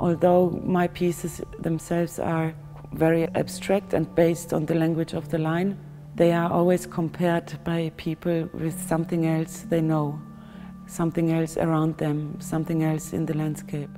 Although my pieces themselves are very abstract and based on the language of the line, they are always compared by people with something else they know, something else around them, something else in the landscape.